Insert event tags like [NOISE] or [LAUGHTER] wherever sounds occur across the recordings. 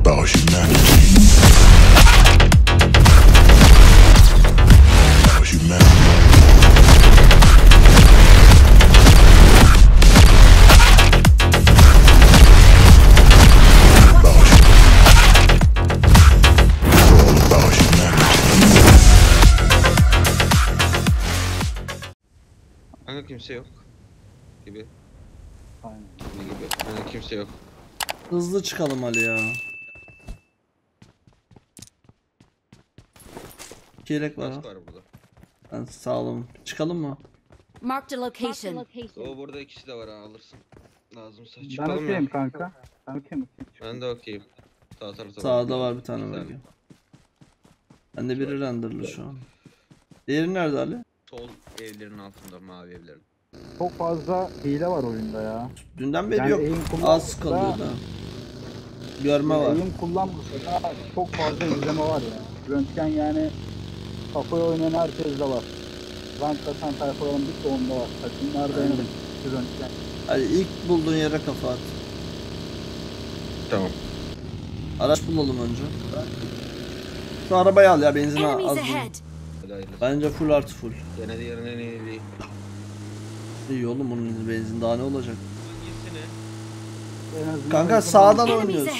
about humanity. About humanity. About hu- all about humanity. Kanka kimse yok. Gibi. Aynen. Gibi. Kanka kimse yok. Hızlı çıkalım Ali ya. Yelek var ha. Var burada. Ben sağ olun. Çıkalım mı? Marked a location. O burada ikisi de var ha alırsın. Lazımsa Ben çıkalım okeyim ya. kanka. Ben okeyim. Ben de okeyim. Sağ tarafta Sağda var bir tane İki belki. Bende biri renderlı şu an. Diğeri nerede Ali? Sol evlerin altında mavi evlerin. Çok fazla hile var oyunda ya. Dünden beri Yani yok. eğim kullanmasa Az kalıyor da. Görme var. Eğim kullanmasa da çok fazla izleme var ya. Röntgen yani kafaya oynayan herkeste var. Rank kasan tayfaların bir çoğunda var. Takımlarda en az bir röntgen. Ali ilk bulduğun yere kafa at. Tamam. Araç bulalım önce. Şu arabayı al ya benzin az. Hadi. Bence full artı full. Gene diğerinin en iyi değil. İyi oğlum bunun benzin daha ne olacak? Hangisini? En azından Kanka sağdan oynuyoruz.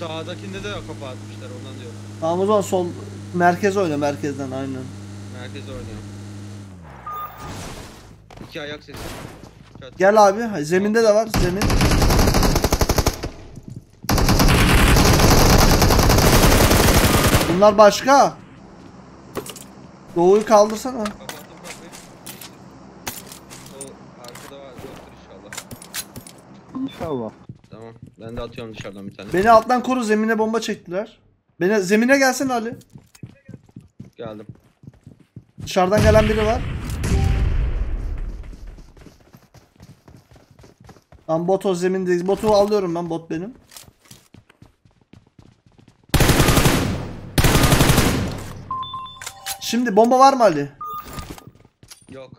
Sağdakinde de kafa atmışlar ondan diyorum. Tamam o zaman sol merkez oyna merkezden aynen. Merkez oynuyor. İki ayak sesi. Çat. Gel abi. ha, Zeminde de var zemin. Bunlar başka. Doğuyu kaldırsana. Kapattım kapıyı. O arkada var. Yoktur inşallah. İnşallah. Tamam. Ben de atıyorum dışarıdan bir tane. Beni alttan koru zemine bomba çektiler. Beni zemine gelsene Ali. Geldim. Dışarıdan gelen biri var. Ben bot o zemindeyiz. Botu alıyorum ben bot benim. Şimdi bomba var mı Ali? Yok.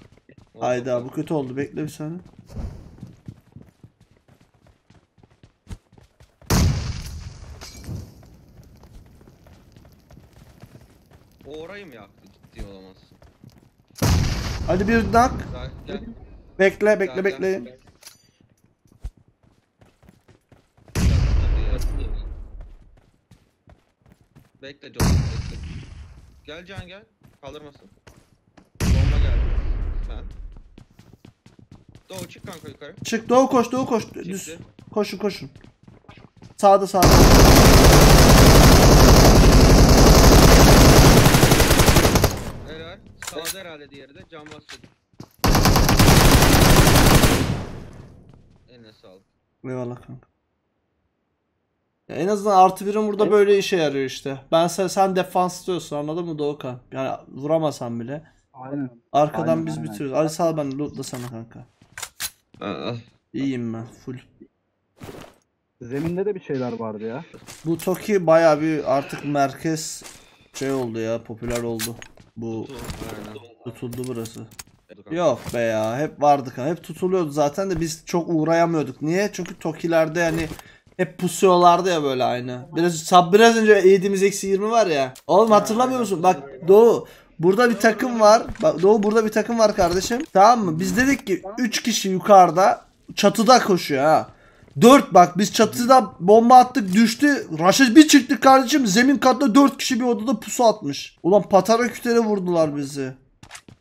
Hayda bu kötü oldu. Bekle bir saniye. O orayı mı yaktı? Ciddi olamazsın. Hadi bir nak. Gel. Bekle bekle gel. Bekle John, bekle. Gel Can gel. Kaldırmasın. Bomba geldi. Sen. Doğu çık kanka yukarı. Çık doğu koş doğu koş. Düz. Çıktı. Koşun koşun. Sağda sağda. Helal. Sağda herhalde diğeri de. Can basıyor. Eline sağlık. Eyvallah kanka. Ya en azından artı birim burada böyle işe yarıyor işte. Ben sen, sen defans diyorsun anladın mı Doğukan? Yani vuramasan bile. Aynen. Arkadan Aynen, biz aynen. bitiriyoruz. Ali sağ ben lootla sana kanka. Aa, İyiyim ben full. Zeminde de bir şeyler vardı ya. Bu Toki baya bir artık merkez şey oldu ya popüler oldu. Bu tutuldu burası. Yok be ya hep vardı kanka. Hep tutuluyordu zaten de biz çok uğrayamıyorduk. Niye? Çünkü Tokilerde yani hep pusuyorlardı ya böyle aynı. Biraz sab biraz önce yediğimiz eksi 20 var ya. Oğlum hatırlamıyor musun? Bak Doğu burada bir takım var. Bak Doğu burada bir takım var kardeşim. Tamam mı? Biz dedik ki 3 kişi yukarıda çatıda koşuyor ha. 4 bak biz çatıda bomba attık düştü. Raşit bir çıktık kardeşim zemin katta 4 kişi bir odada pusu atmış. Ulan patara kütere vurdular bizi.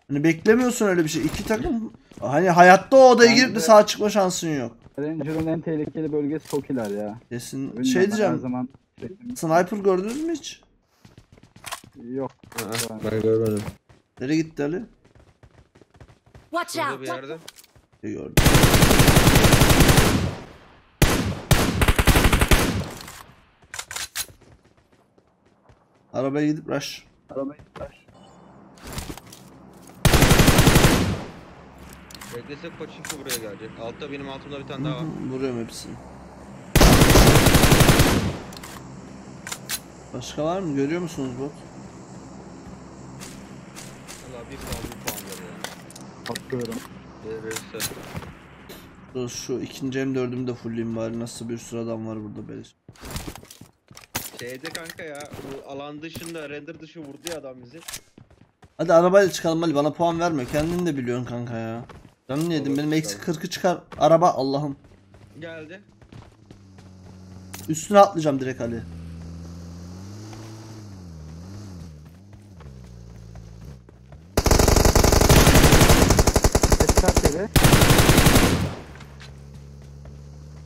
Hani beklemiyorsun öyle bir şey. İki takım hani hayatta o odaya girip de sağ çıkma şansın yok. Ranger'ın en tehlikeli bölgesi Tokiler ya. Kesin Bilmiyorum, şey diyeceğim. zaman. Sniper gördünüz mü hiç? Yok. Aa, ben görmedim. Nereye gitti Ali? Watch out. bir yerde. Gördüm. Arabaya gidip rush. Arabayı taş. Beklesek Pachinko buraya gelecek. Altta benim altımda bir tane daha var. Vuruyorum hepsini. Başka var mı? Görüyor musunuz bot? Valla bir puan bir puan veriyor. Atıyorum. Verirse. Dur şu ikinci M4'ümü de fullleyeyim bari. Nasıl bir sürü adam var burada beleş. Şeyde kanka ya bu alan dışında render dışı vurdu ya adam bizi. Hadi arabayla çıkalım Ali bana puan verme. Kendin de biliyorsun kanka ya. Canını yedim Olur, benim eksi çıkalım. 40'ı çıkar. Araba Allah'ım. Geldi. Üstüne atlayacağım direkt Ali.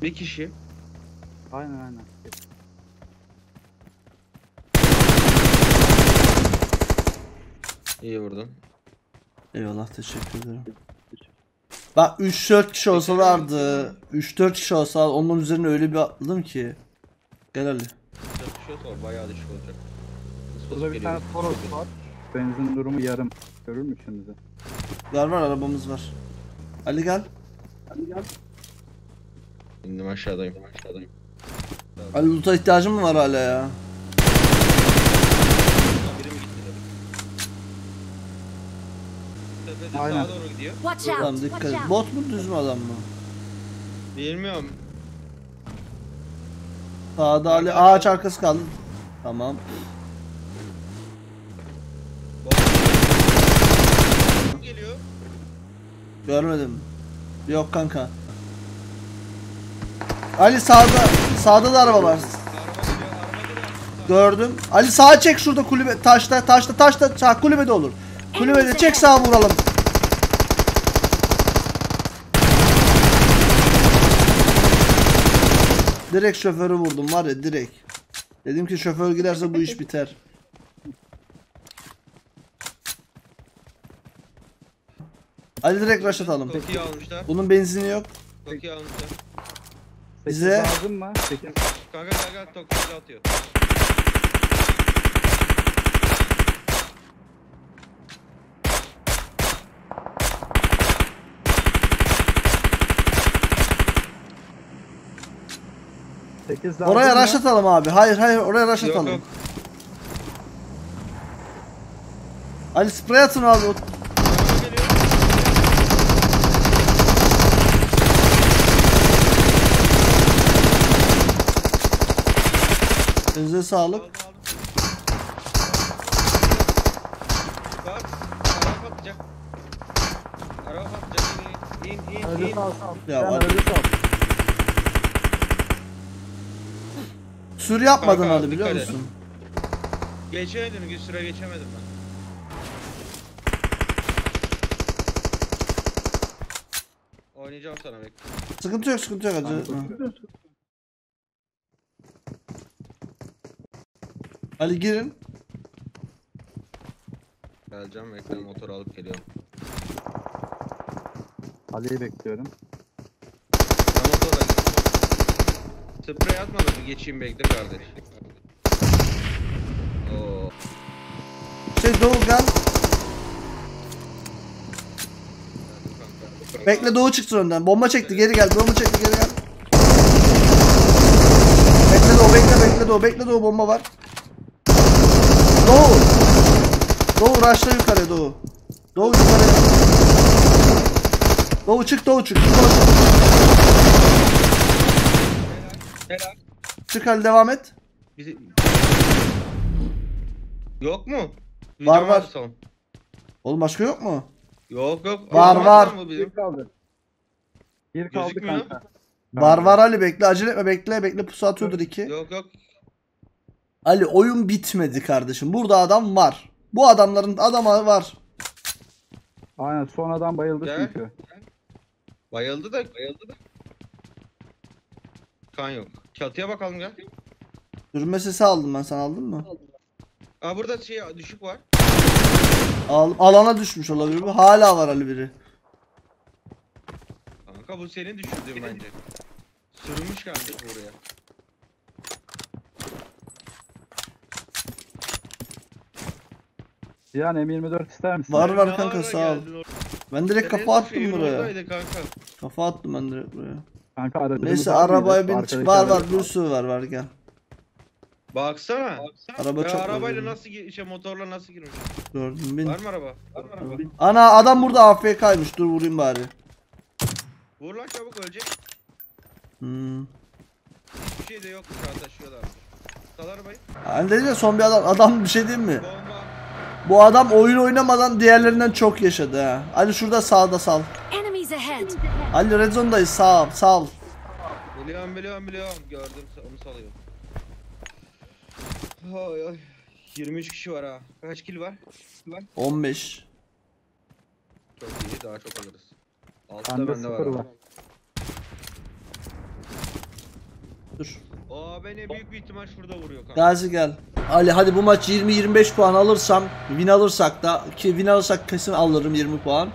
Bir kişi. Aynen aynen. İyi vurdun. Eyvallah teşekkür ederim. Bak 3-4 kişi olsalardı. 3-4 kişi olsa onun üzerine öyle bir atladım ki. Gel Ali. Çatışıyorsa o bayağı düşük olacak. Burada bir tane Toros var. Benzin durumu yarım. Görür müsün bizi? Var var arabamız var. Ali gel. İndim aşağıdayım. Aşağıdayım. Ali loot'a ihtiyacın mı var hala ya? Biri mi gitti dedim. Tepede Aynen. sağa doğru gidiyor. Watch out! Watch dikkat et. out! Bot mu düz mü adam mı? Bilmiyorum. Sağda Ali ağaç arkası kaldı. Tamam. Bot geliyor. Görmedim. Yok kanka. Ali sağda. Sağda da araba var. Araba geliyor. Araba geliyor. Gördüm. Ali sağa çek şurada kulübe taşta taşta taşta sağ kulübede olur. Kulübede çek sağa vuralım. Direkt şoförü vurdum var ya direkt. Dedim ki şoför giderse bu iş biter. Ali direkt rush atalım. Almışlar. Bunun benzini yok. Almışlar. Bize- lazım mı? 8. Kanka gel gel Toki'yi atıyor. Sekiz lazım Oraya rush atalım abi. Hayır hayır oraya rush Yok atalım. yok. Ali sprey atın abi. Elinize sağlık. Bak. Araba patlayacak. Araba patlayacak. İn in in. Öyle in. sal sal. Ya Sen hadi. öyle sal. Sür yapmadın Kanka, Ali biliyor dikkat et. musun? Geçemedim. Bir süre geçemedim ben. Oynayacağım sana bekle. Sıkıntı yok sıkıntı yok etme. Ali girin. Geleceğim bekle motor alıp geliyorum. Ali'yi bekliyorum. Ben motorla Sprey atmadım mı? Geçeyim bekle kardeş. Oo. Şey Doğu gel. Kanka. Bekle Doğu çıksın önden. Bomba çekti geri gel. Bomba çekti geri gel. Bekle Doğu bekle bekle Doğu bekle Doğu bomba var. Doğu. Doğu rushla yukarıya Doğu. Doğu yukarıya. Doğu çık Doğu çık. Doğu çık. Helal. Çık Ali devam et. Bizi... Yok mu? Bir Var, var. tutalım. Oğlum başka yok mu? Yok yok. Var, var. bizim. Bir kaldı. Bir kaldı Gözükmüyor. kanka. Var var Ali bekle acele etme bekle bekle pusu atıyordur iki. Yok yok. Ali oyun bitmedi kardeşim. Burada adam var. Bu adamların adamı var. Aynen sonradan bayıldı Gel. çünkü. Bayıldı da bayıldı da. Kan yok. Çatıya bakalım gel. Sürünme sesi aldım ben sen aldın mı? Aa burada şey düşük var. Al, alana düşmüş olabilir bu. Hala var Ali biri. Kanka bu senin düşürdüğün bence. Sürünmüş kanka buraya. Cihan M24 ister misin? Var var kanka sağ ol. Ben direkt kafa attım buraya. Kafa attım ben direkt buraya. Kanka aracımız Neyse var mıydı? arabaya bin çık. Arkadaki Var var bir sürü var var gel. Baksana. Araba Ya çok arabayla benim. nasıl gi- şey motorla nasıl girmiş? Gördüm bin. Var mı araba? Var mı araba? Ana adam burada AFK'ymış dur vurayım bari. Vur lan çabuk ölecek. Hmm. Hiçbir şey de yok şu an taşıyorlar. Sal arabayı. Hani dedi ya son bir adam adam bir şey diyeyim mi? Bomba. Bu adam oyun oynamadan diğerlerinden çok yaşadı ha. Ali şurada sağda sal. Enemies ahead! Ali red zone'dayız sağ sal. Biliyorum biliyorum biliyorum. Gördüm onu salıyor. Oy oy. 23 kişi var ha. Kaç kill var? var? 15. Çok iyi daha çok alırız. Altta Bende bende var. var. Dur. Aa beni büyük bir ihtimal şurada vuruyor kanka. Gazi gel. Ali hadi bu maç 20-25 puan alırsam win alırsak da ki win alırsak kesin alırım 20 puan.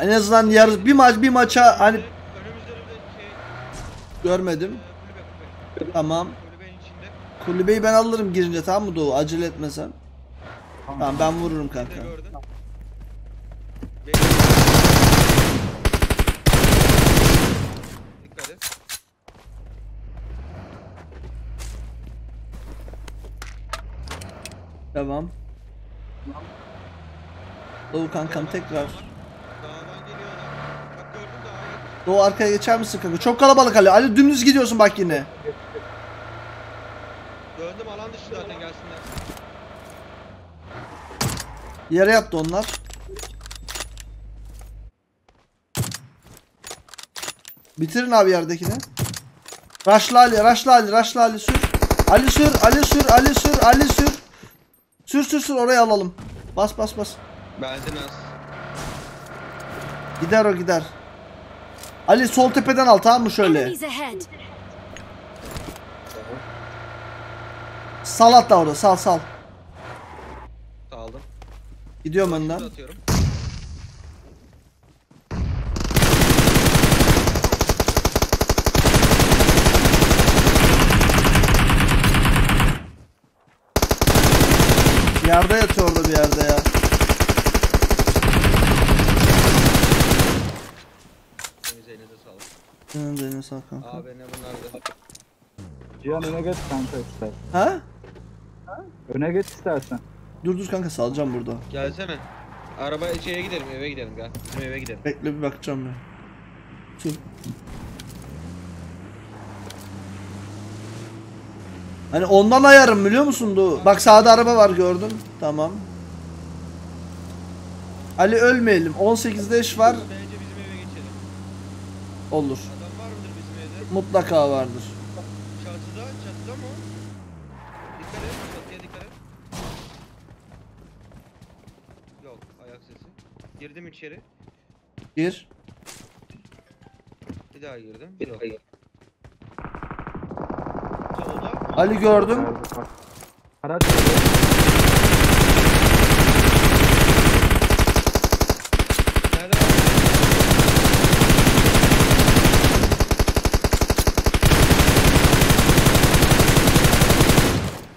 En azından yarı bir maç bir maça hani görmedim. Tamam. Kulübeyi ben alırım girince tamam mı Doğu? Acele etmesen. Tamam ben vururum kanka. de gördün. Dikkat et. Tamam. Doğu kankam tekrar. Dağdan geliyorlar. Bak gördün daha iyi. Doğu arkaya geçer misin kanka? Çok kalabalık Ali. Ali dümdüz gidiyorsun bak yine. Döndüm alan dışı zaten gelsinler. Yere yattı onlar. Bitirin abi yerdekini. Raşla Ali, Raşla Ali, Raşla Ali sür. Ali sür, Ali sür, Ali sür, Ali sür. Sür sür sür oraya alalım. Bas bas bas. Benzin az. Gider o gider. Ali sol tepeden al tamam mı şöyle? Sal atla orada sal sal. Saldım. Gidiyorum önden. Atıyorum. Yerde yatıyor orada bir yerde ya. Denize elinize sağlık. Senin de eline sağlık kanka. Abi ne bunlar da. Cihan öne geç kanka ister. Ha? Öne geç istersen. Dur dur kanka salacağım burada. Gelsene. Araba şeye gidelim eve gidelim gel. Bizim eve gidelim. Bekle bir bakacağım ya. Tüh. Hani ondan ayarım biliyor musun Du? Bak sağda araba var gördüm. Tamam. Ali ölmeyelim. 18'de iş var. Bence bizim eve geçelim. Olur. Adam var mıdır bizim evde? Mutlaka vardır. Çatıda, çatıda mı? Dikkat et, çatıya dikkat et. Yok, ayak sesi. Girdim içeri. Gir. Bir daha girdim. Yok. Solda. Ali gördüm. Araç geliyor. Nerede?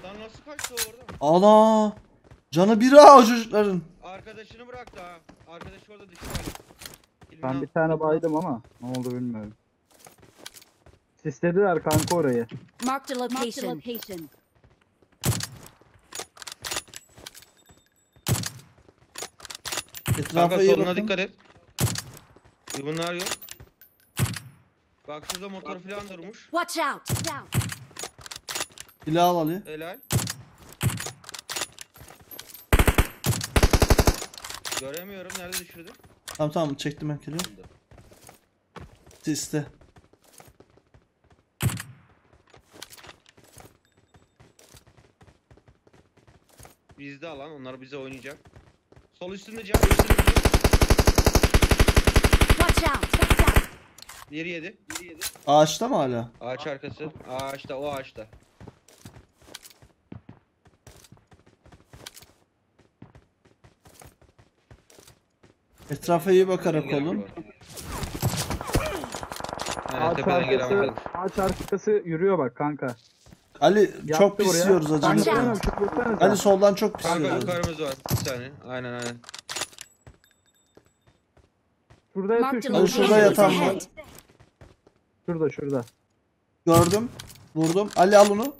Lan nasıl kaçtı o orada? Ana. Canı biri ha o çocukların. Arkadaşını bıraktı ha. Arkadaşı orada düştü. Ben bir tane baydım ama ne oldu bilmiyorum. Sislediler kanka orayı. Marked a location. Etrafa Kanka iyi soluna bakın. dikkat et. Bunlar yok. Bak şurada motor falan durmuş. Watch out! Silah al Ali. Helal. Göremiyorum. Nerede düşürdü? Tamam tamam çektim ben kili. Siste. Bizde alan. Onlar bize oynayacak. Sol üstünde cam. Watch out! Watch out! Diğeri yedi. Diğeri yedi. Ağaçta mı hala? Ağaç arkası. Ağaçta. O ağaçta. Etrafa iyi bakarak olun. Evet, Ağaç tepeden gelen arkası, varmış. ağaç arkası yürüyor bak kanka. Ali çok buraya. pisliyoruz. Kanka, bilmiyorum, şu kurtlarınızı. Ali soldan çok Kanka pisliyoruz. yukarımız var. Bir saniye. Aynen aynen. Şurada yatıyor Marked a şurada. Yatan var. ahead. Şurada şurada. Gördüm. Vurdum. Ali al onu.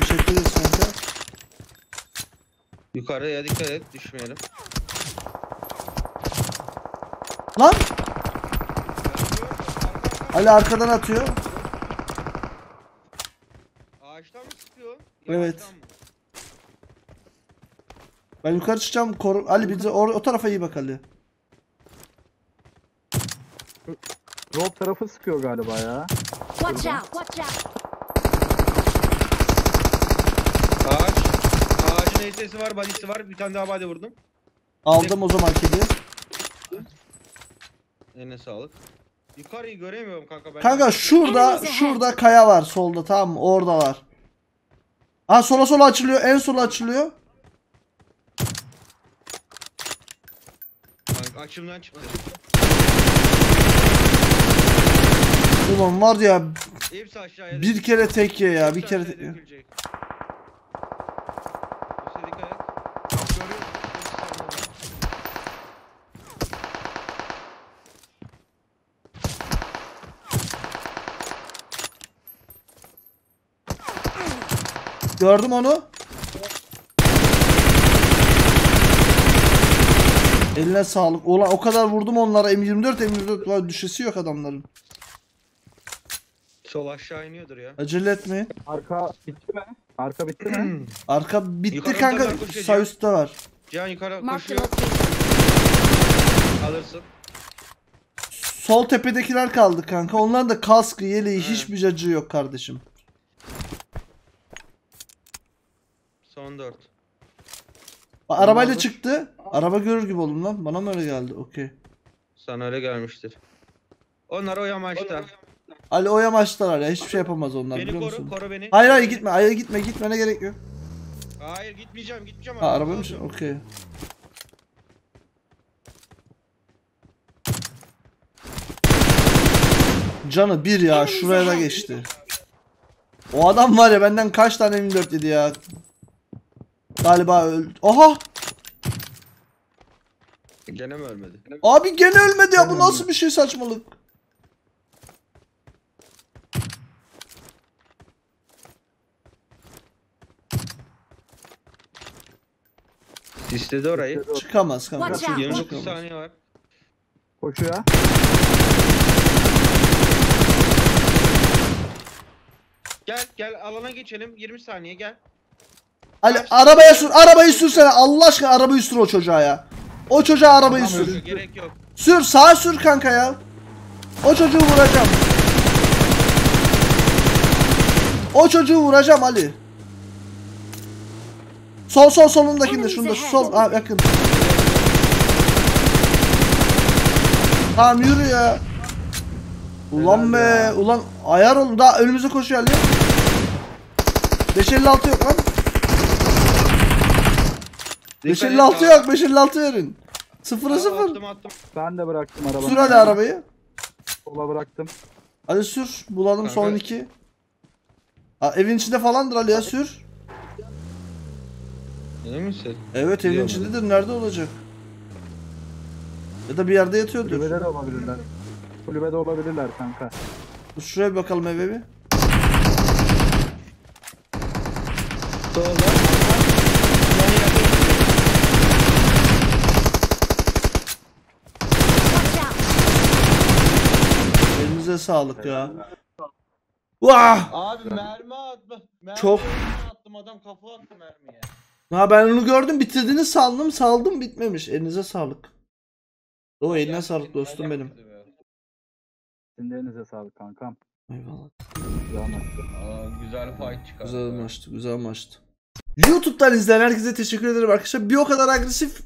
Teşekkür ederiz kanka. Yukarıya dikkat et. Düşmeyelim. Lan Ali arkadan atıyor. Ağaçtan mı sıkıyor? Evet. Mı? Ben yukarı çıkacağım. Koru Ali bize o, o tarafa iyi bak Ali. Road tarafı sıkıyor galiba ya. Watch out! Watch out! Ağaç. Ağacın HS'si var, balisi var. Bir tane daha body vurdum. Aldım o zaman kedi. Eline sağlık. Yukarıyı göremiyorum kanka ben. Kanka şurada şurada kaya var solda tamam mı? Orada var. Ha sola sola açılıyor. En sola açılıyor. Kanka açımdan çıktı. Ulan var ya Hepsi aşağıya. bir kere tek ye ya. Bir kere tek ye. dökülecek. Hüseyin dikkat et. Görüyor musun? Hepsi sağda. Gördüm onu. Eline sağlık. Ulan o kadar vurdum onlara. M24 M24 var. Düşesi yok adamların. Sol aşağı iniyordur ya. Acele etmeyin. Arka bitti mi? Arka bitti mi? [CLEARS THROAT] Arka bitti Yukarı kanka. yukarı. Sağ üstte var. Cihan yukarı koşuyor. location. Alırsın. Sol tepedekiler kaldı kanka. Onların da kaskı, yeleği, hiçbir cacığı yok kardeşim. Son 4. Bak, Arabayla çıktı. Araba görür gibi oldum lan. Bana mı öyle geldi? Okey. Sana öyle gelmiştir. Onlar o yamaçta. Ali o yamaçtalar ya. Hiçbir şey yapamaz onlar Beni biliyor koru, musun? koru beni. Hayır hayır gitme. Hayır gitme. Gitmene gerek yok. Hayır gitmeyeceğim, gitmeyeceğim. Ha araba mı? Okey. Canı bir ya. Şuraya da geçti. O adam var ya benden kaç tane M4 yedi ya. Galiba öldü. Aha! Gene mi ölmedi? Abi gene ölmedi ya. Bu nasıl bir şey saçmalık? İstedi orayı. Çıkamaz kanka. Watch out. 29 Çıkamaz. saniye var. Koşuyor. Gel, gel alana geçelim. 20 saniye gel. Ali arabaya sür. Arabayı sürsene. Allah aşkına arabayı sür o çocuğa ya. O çocuğa arabayı Tamam, sür. Gerek yok. Sür sağa sür kanka ya. O çocuğu vuracağım. O çocuğu vuracağım Ali. Sol sol solundakinde şunda sol ha yakın. Tamam yürü ya. Ulan be ulan ayar olun daha önümüze koşuyor Ali. 556 yok lan. Dikkat et, 556 sağ- yok 556 verin. Sıfıra sıfır. Attım attım. Ben de bıraktım arabayı. Sür hadi arabayı. Sola bıraktım. Hadi sür. Bulalım son Kanka. iki. Ha, evin içinde falandır Ali ya sür. Emin misin? Evet evin Biliyorum. içindedir. Nerede olacak? Ya da bir yerde yatıyordur. Kulübede de olabilirler. Kulübede olabilirler kanka. Dur şuraya bir bakalım eve bir. Solda. Yan yerde. Watch out! Elinize sağlık ya. Vah! Abi mermi attım. Mermi Çok- önüne attım adam kafa attı mermiye. Ha ben onu gördüm bitirdiğini sandım saldım bitmemiş. Elinize sağlık. O eline sağlık dostum benim. Şimdi elinize sağlık kankam. Eyvallah. Güzel maçtı. Aa, güzel fight çıkardı. Güzel maçtı, güzel maçtı. YouTube'dan izleyen herkese teşekkür ederim arkadaşlar. Bir o kadar agresif,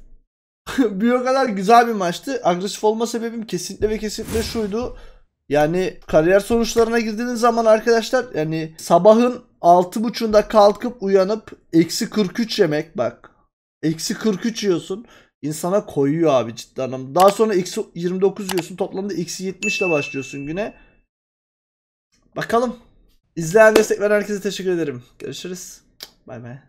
[LAUGHS] bir o kadar güzel bir maçtı. Agresif olma sebebim kesinlikle ve kesinlikle şuydu. Yani kariyer sonuçlarına girdiğiniz zaman arkadaşlar yani sabahın 6.30'da kalkıp uyanıp eksi 43 yemek bak. Eksi 43 yiyorsun. insana koyuyor abi ciddi anlamda. Daha sonra eksi 29 yiyorsun. Toplamda eksi 70 ile başlıyorsun güne. Bakalım. İzleyen destek veren herkese teşekkür ederim. Görüşürüz. Bay bay.